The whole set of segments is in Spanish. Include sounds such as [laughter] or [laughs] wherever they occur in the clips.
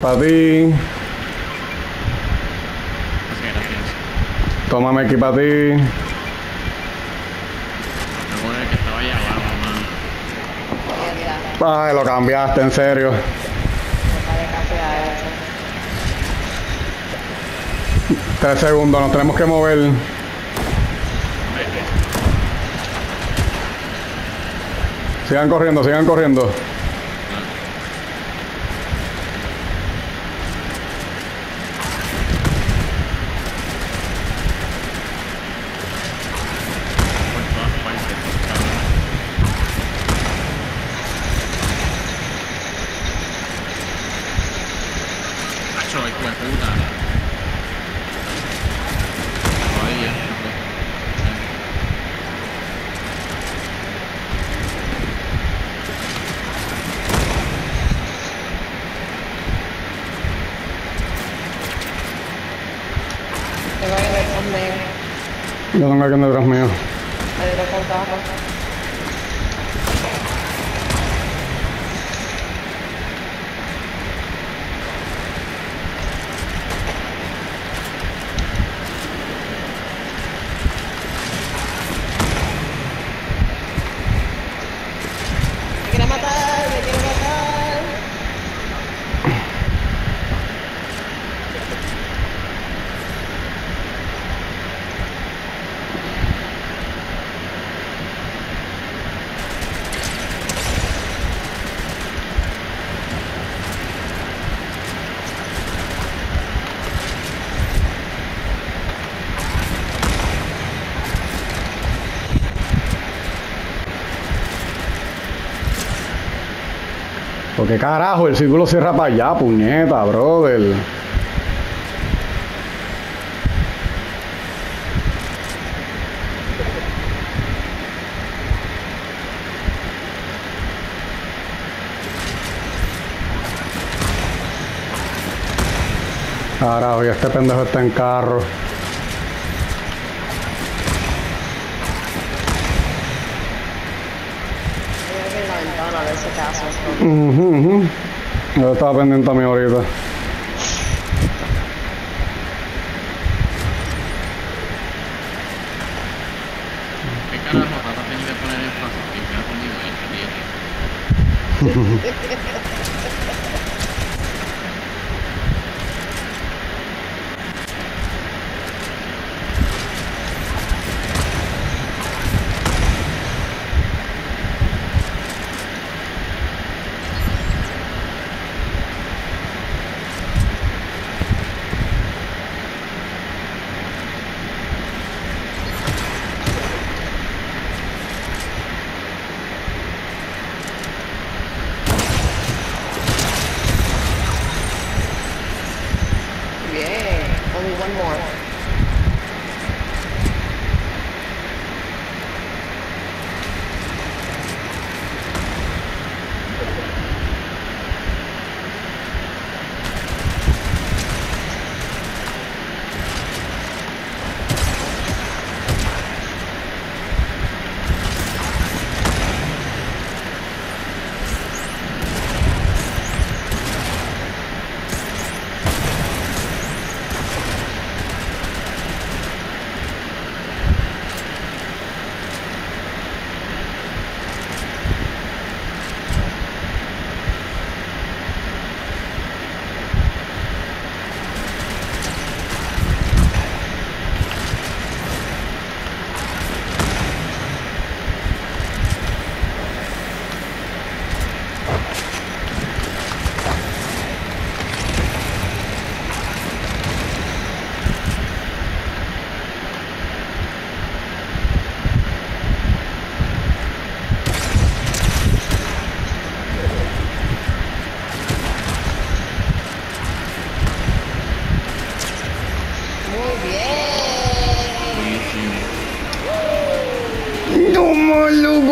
Para. Tómame aquí para ti. Me acuerdo que estaba allá abajo, mano. Mira, Ay, lo cambiaste, en serio. Tres segundos, nos tenemos que mover. Vete. Sigan corriendo, sigan corriendo. Yo tengo aquí detrás mío. Ahí lo Porque carajo, el círculo cierra para allá, puñeta, brother. Carajo, y este pendejo está en carro. Acaso. Ujú, ujú. Yo estaba pendiente a mí ahorita. [laughs] one more.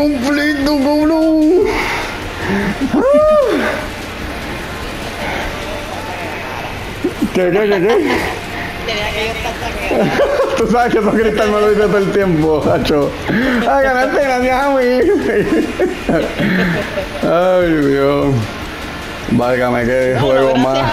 Completo, cabrón! ¿Qué, qué, qué, qué? Tú sabes que esos cristales me lo dice todo el tiempo, Hacho. ¡Ay, ganaste, gracias a mí! ¡Ay, Dios! Válgame, qué juego más.